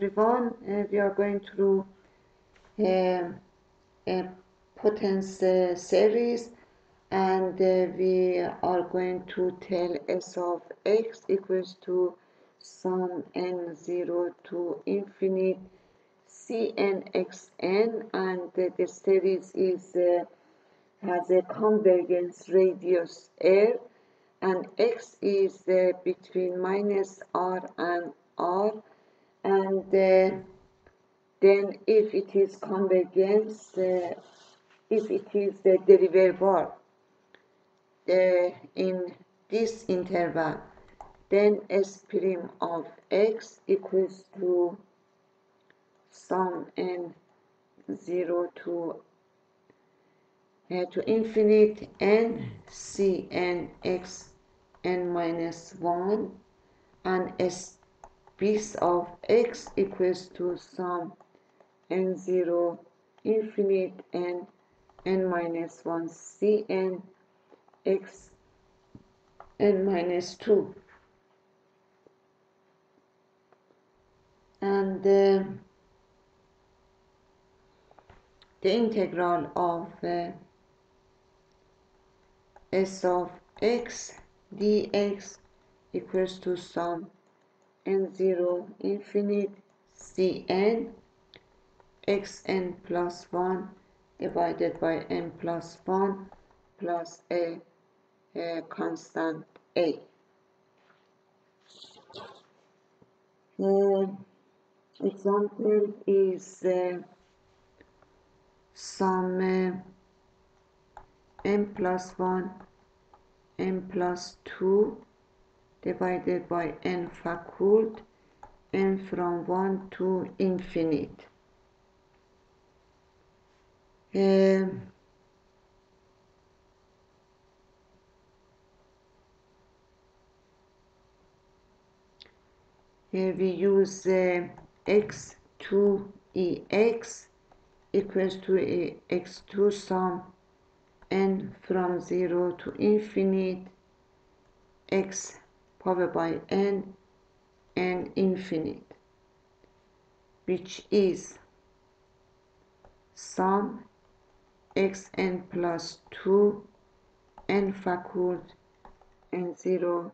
everyone. Uh, we are going through uh, a potence uh, series and uh, we are going to tell s of x equals to sum n 0 to infinite cnxn and the series is uh, has a convergence radius r and x is uh, between minus r and r and uh, then if it is convergence uh, if it is the derivable in this interval then s prime of x equals to sum n 0 to uh, to infinite n c n x n minus 1 and s bis of x equals to sum n 0 infinite n n minus 1 c n x n minus 2 and uh, the integral of uh, s of x dx equals to sum n0 infinite cn xn plus 1 divided by n plus 1 plus a, a constant a. The example is uh, sum uh, n plus 1 n plus 2 divided by n faculty n from 1 to infinite. Um, here we use uh, x2ex equals to x2 sum n from 0 to infinite x power by n and infinite which is sum xn plus 2 n faculty and 0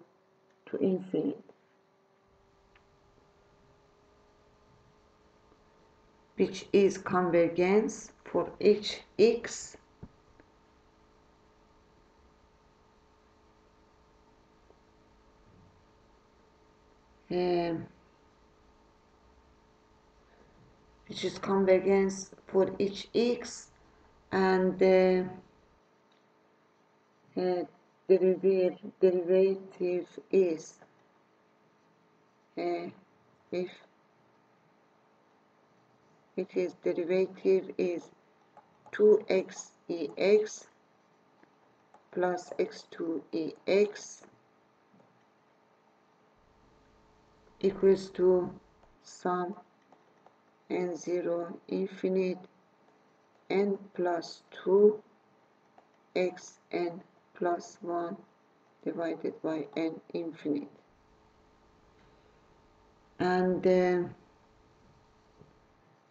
to infinite which is convergence for each x um, which is convergence for each x and uh, uh, derivative, derivative is uh, if it is derivative is 2x ex plus x2 ex equals to sum n 0 infinite n plus 2 x n plus 1 divided by n infinite. And uh,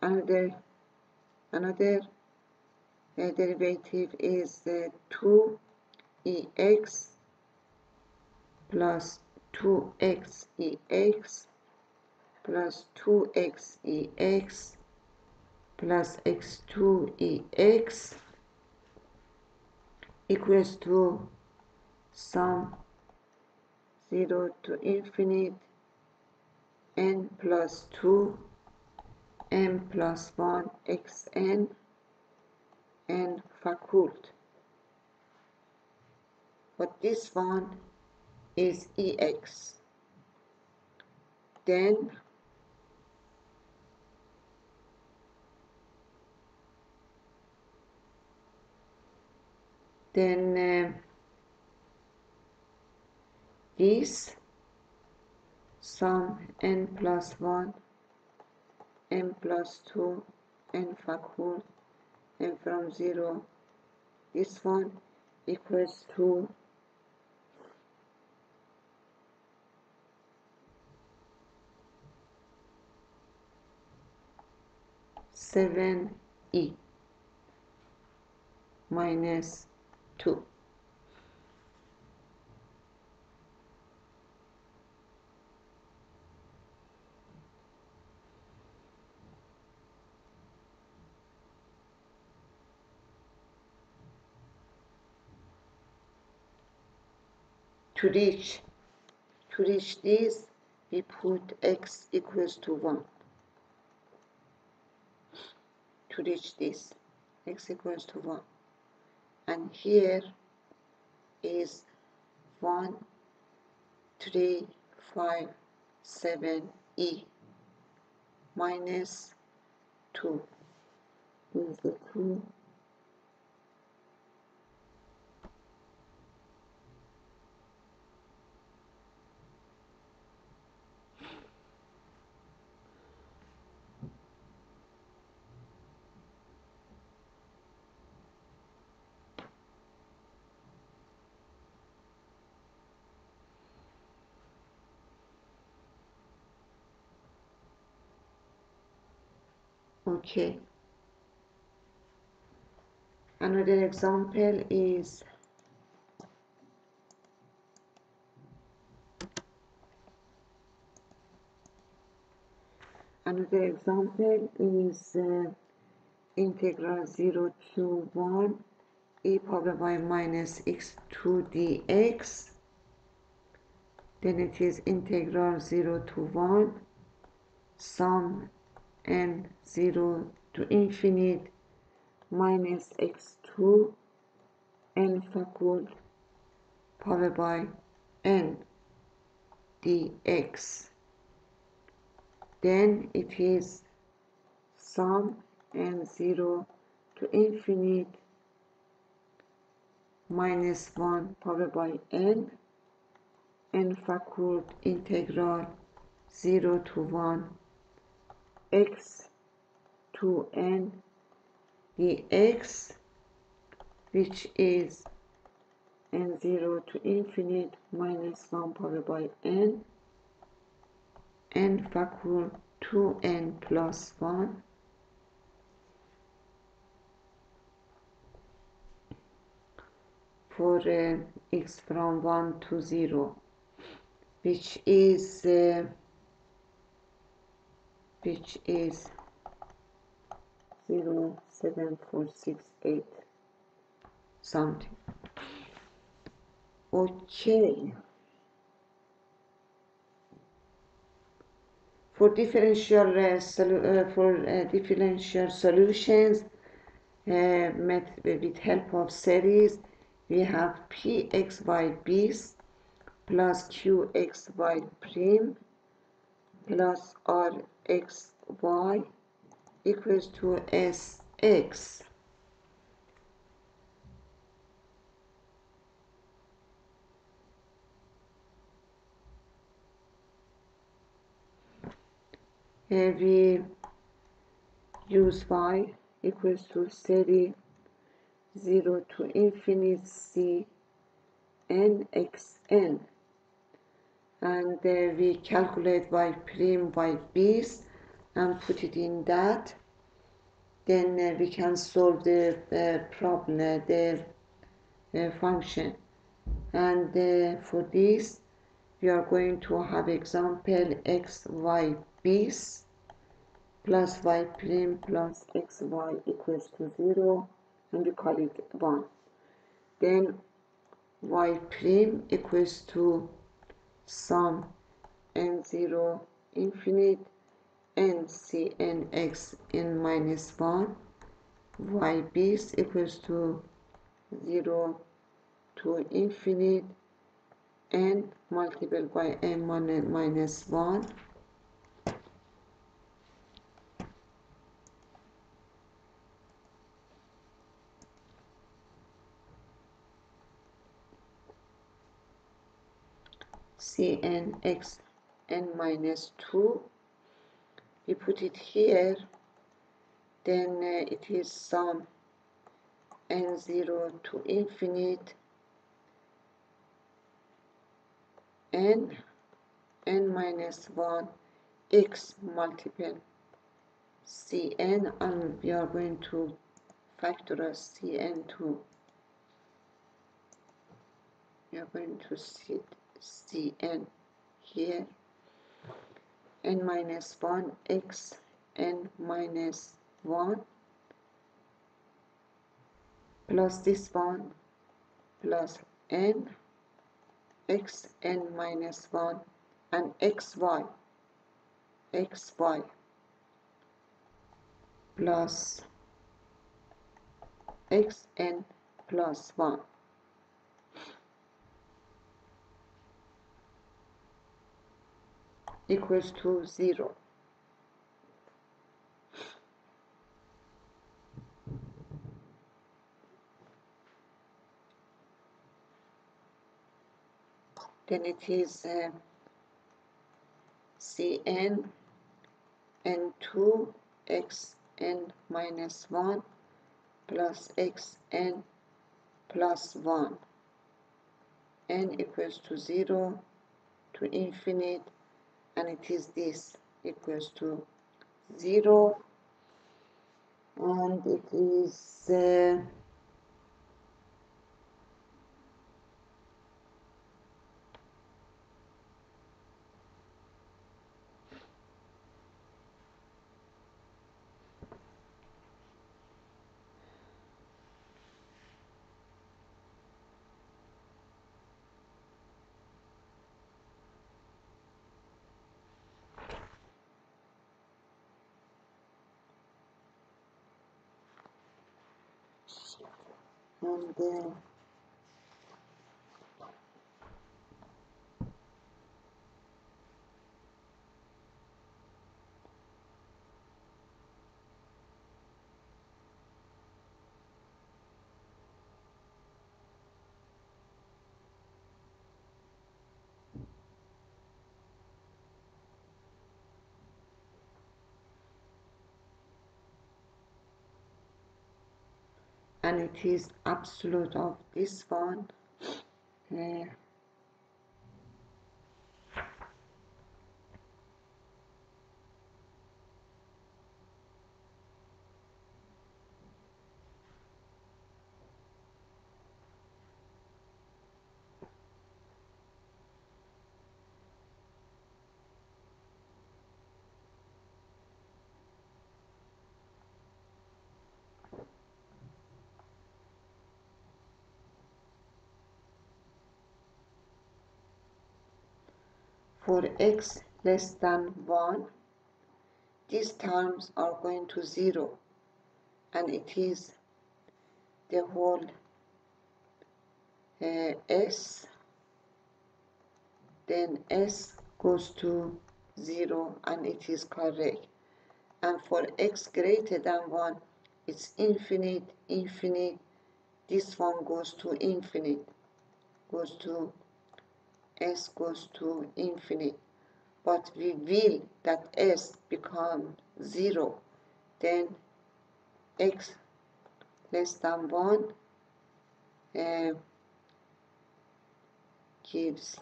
another another uh, derivative is uh, 2 ex plus 2x ex plus 2x ex plus x2 ex equals to sum 0 to infinite n plus 2 n plus 1 xn and faculty. But this one is ex then then uh, this sum n plus 1 n plus 2 n factorial and from 0 this one equals to 7e minus 2. To reach to reach this we put x equals to 1 to reach this. X equals to 1 and here is 1 3 5 7 e minus 2 is the okay. Another example is another example is uh, integral 0 to 1 e power by minus x2 dx. Then it is integral 0 to 1 sum n 0 to infinite minus x2 n factorial power by n dx. Then it is sum n 0 to infinite minus 1 power by n n factorial integral 0 to 1 x to n. Dx which is n0 to infinite minus 1 power by n. N factorial 2n plus 1 for uh, x from 1 to 0 which is uh, which is 07468 something. Okay. For differential uh, uh, for uh, differential solutions uh, met with help of series we have pxy bis plus qxy prime plus rxy equals to sx. Here we use y equals to 30 0 to infinity n x n and uh, we calculate y prime y bis and put it in that. Then uh, we can solve the uh, problem the uh, function. And uh, for this we are going to have example x y bis plus y prime plus xy equals to 0 and we call it 1 then y prime equals to sum n0 infinite n c n x n minus 1 y bis equals to 0 to infinite n multiplied by n minus 1 cn x n minus 2 we put it here. Then uh, it is sum n0 to infinite. N n minus 1 x multiple cn and we are going to factorize cn2 we are going to sit cn here n minus 1 x n minus 1 plus this one plus n x n minus 1 and xy xy plus xn plus 1 equals to 0 then it is uh, cn n2 xn minus 1 plus xn plus 1 n equals to 0 to infinite and it is this equals to 0 and it is uh, and uh, and it is absolute of this one. Uh, for x less than 1 these terms are going to 0 and it is the whole uh, s then s goes to 0 and it is correct. And for x greater than 1 it's infinite infinite. This one goes to infinite goes to s goes to infinite. But we will that s become 0 then x less than 1 uh, gives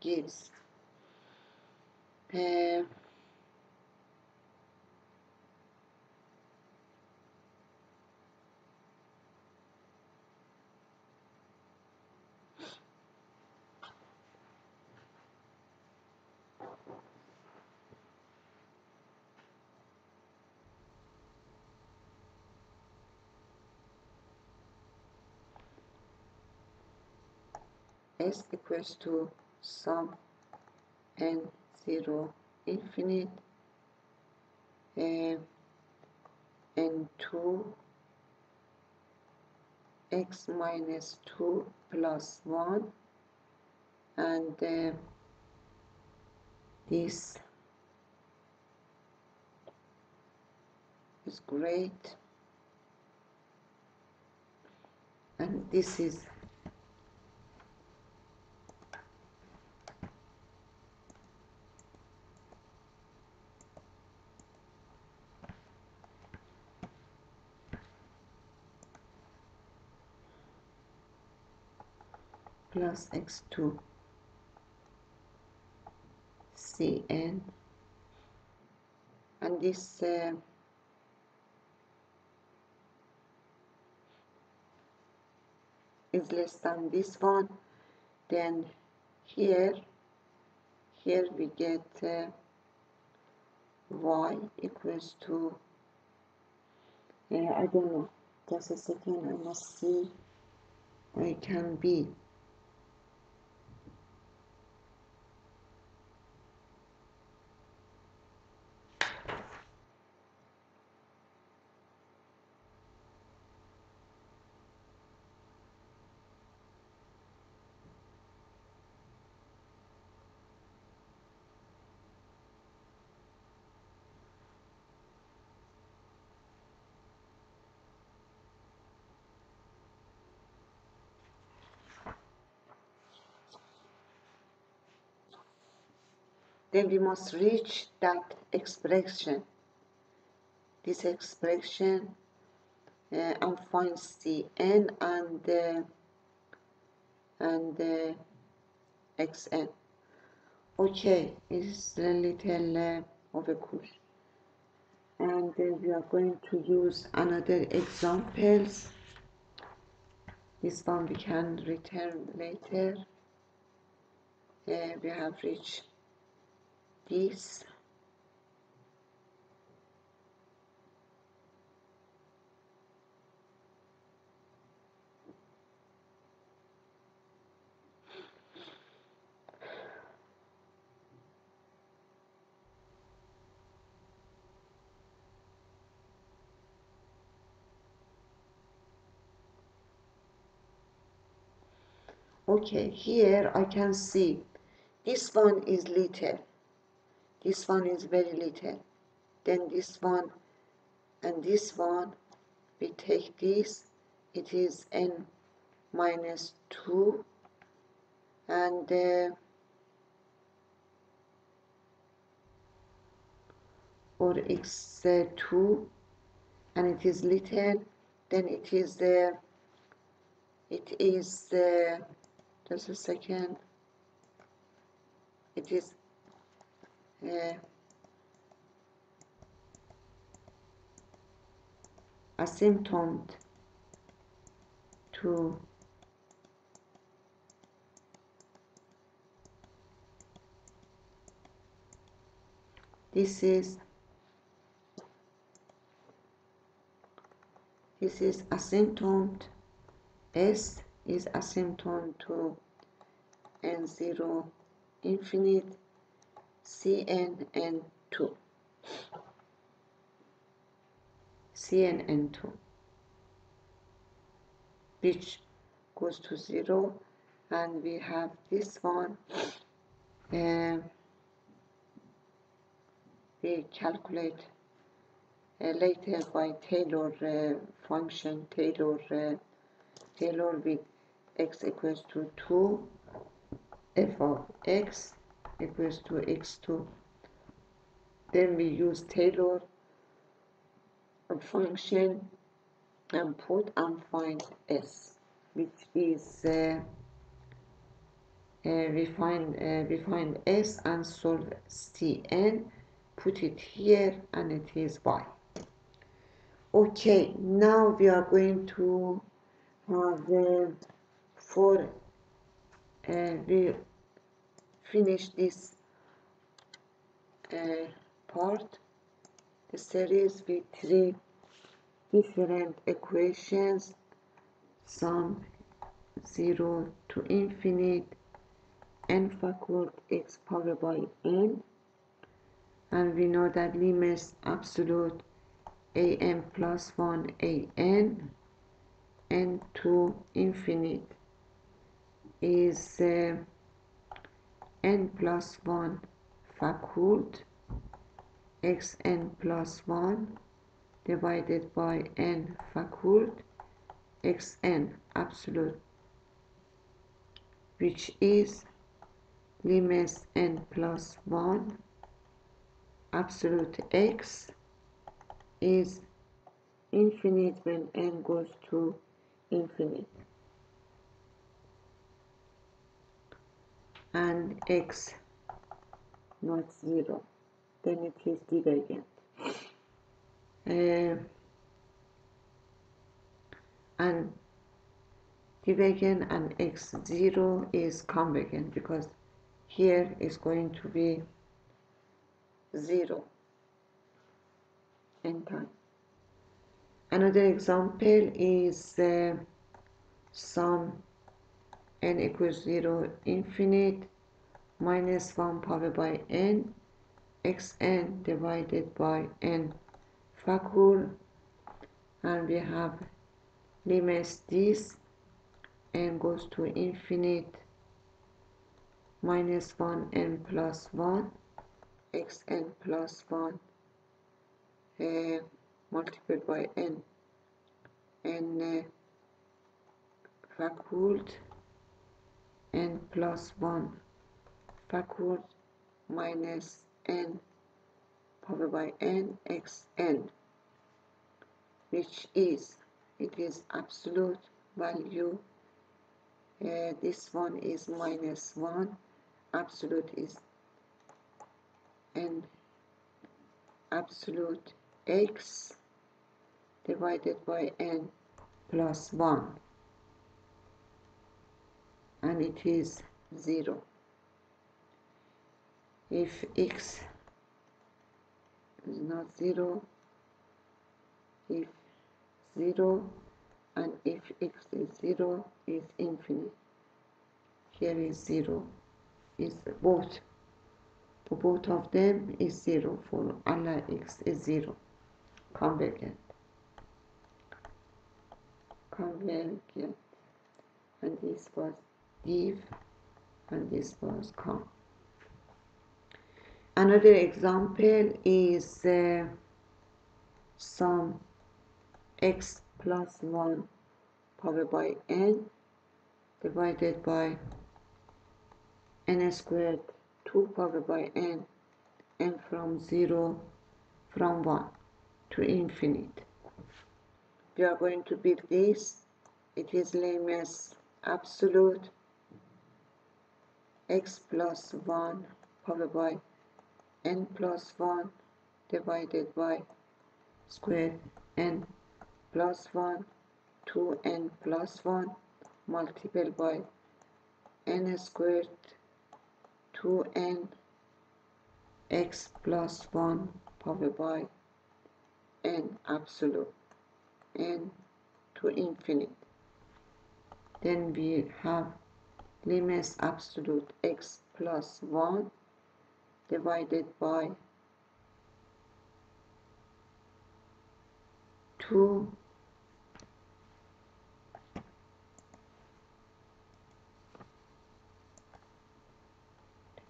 gives. Uh, s equals to sum n 0 infinite uh, n2 x minus 2 plus 1 and uh, this is great. And this is plus x2 cn. And this uh, is less than this one then here here we get uh, y equals to uh, I don't know just a second I must see I can be then we must reach that expression. This expression uh, and find Cn and uh, and uh, xn. Okay, it's a little uh, of a course. And uh, we are going to use another examples. This one we can return later. Uh, we have reached this okay here I can see. This one is little this one is very little. Then this one and this one we take this. It is n minus 2 and uh, or x2 uh, and it is little. Then it is the it is the just a second. It is uh, asymptote to this is this is asymptote s is asymptote to n0 infinite CNN2 CNN2 which goes to 0 and we have this one. Uh, we calculate uh, later by Taylor uh, function Taylor uh, Taylor with x equals to 2 f of x equals to x2 then we use Taylor function and put and find s which is uh, uh, we find uh, we find s and solve cn put it here and it is y. Okay now we are going to have uh, for uh, we finish this uh, part. The series with three different equations sum 0 to infinite n factored x power by n. And we know that limits absolute an plus 1 an n to infinite is uh, n plus 1 factored xn plus 1 divided by n factored xn absolute which is limits n plus 1 absolute x is infinite when n goes to infinite and x not 0 then it is divergent uh, and divergent and x0 is convergent because here is going to be 0 n time. Another example is uh, sum n equals 0 infinite minus 1 power by n xn divided by n. Factor and we have limits this n goes to infinite minus 1 n plus 1 xn plus 1 uh, multiplied by n. N uh, n plus 1 factored minus n power by n x n which is it is absolute value uh, this one is minus 1 absolute is n absolute x divided by n plus 1 and it is 0 if x is not 0 if 0 and if x is 0 is infinite. Here is 0 is both. For both of them is 0 for Allah x is 0 convergent. Convergent. And this was div and this was com another example is uh, sum x plus 1 power by n divided by n squared 2 power by n n from 0 from 1 to infinite. We are going to build this. It is as absolute x plus 1 power by n plus 1 divided by square n plus 1 2n plus 1 multiplied by n squared 2n x plus 1 power by n absolute. N to infinite. Then we have limits absolute x plus 1 divided by 2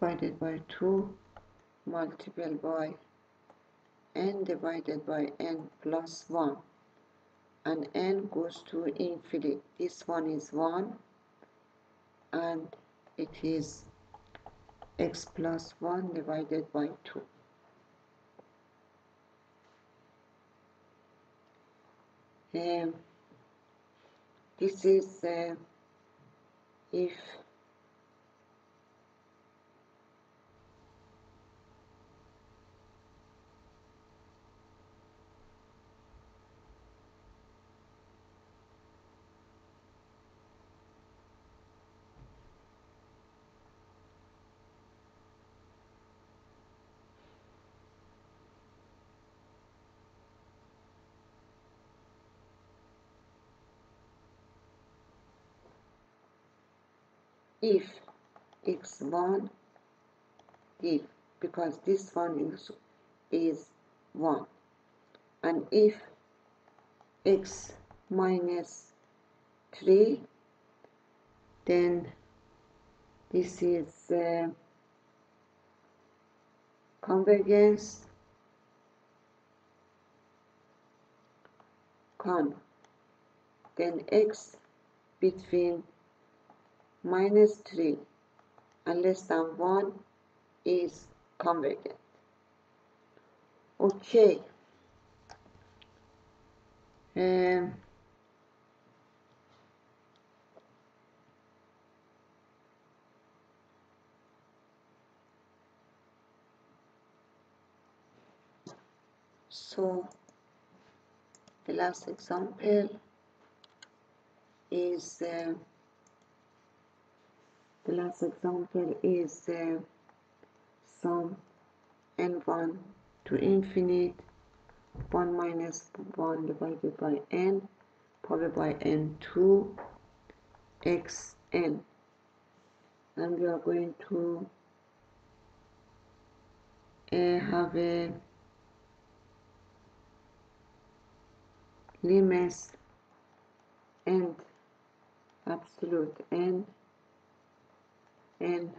divided by 2 multiplied by n divided by n plus 1 and n goes to infinity. This one is 1 and it is x plus 1 divided by 2 um, this is uh, if if x1 if because this one is, is 1 and if x minus 3 then this is uh, convergence con. Then x between minus 3 and less than 1 is convergent. Okay. Um, so the last example is uh, the last example is uh, sum n1 to infinite 1 minus 1 divided by n powered by n2 xn and we are going to uh, have a limits and absolute n n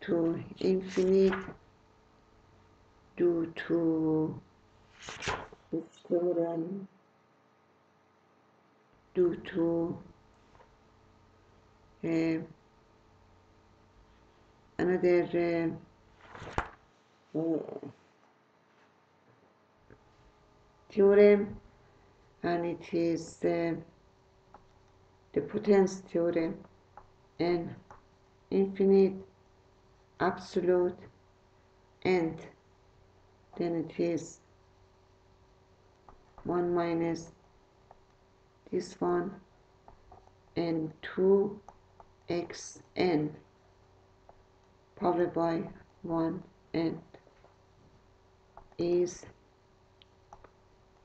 to infinite due to this theorem due to uh, another uh, theorem and it is uh, the potence theorem and infinite absolute and then it is 1 minus this one and 2 xn powered by 1 and is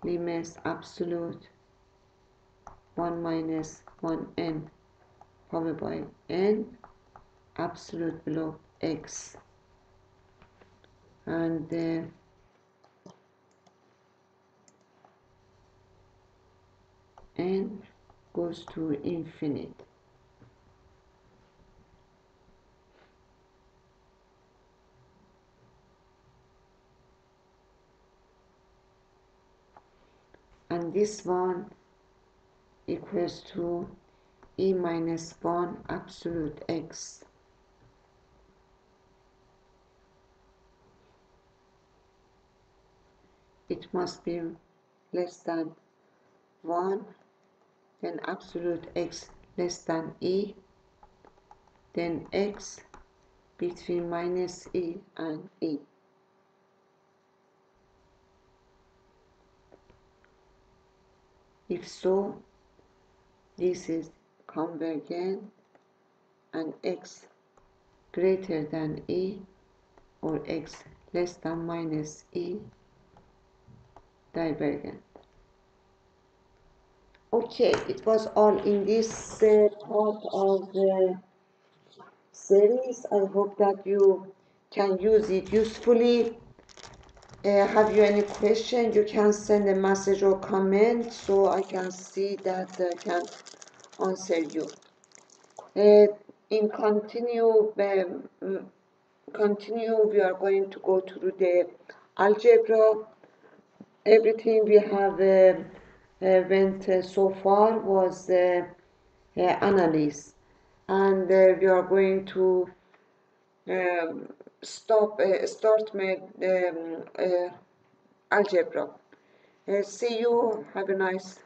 limits absolute 1 minus 1n powered by n absolute below x. And uh, n goes to infinite. And this one equals to e minus 1 absolute x it must be less than 1 then absolute x less than e then x between minus e and e. If so, this is convergent and x greater than e or x less than minus e divergent. Okay, it was all in this uh, part of the series. I hope that you can use it usefully uh, have you any question you can send a message or comment so I can see that I can answer you uh, in continue um, continue we are going to go through the algebra everything we have uh, uh went uh, so far was uh, analysis and we are going to um, stop start with um, algebra. See you. Have a nice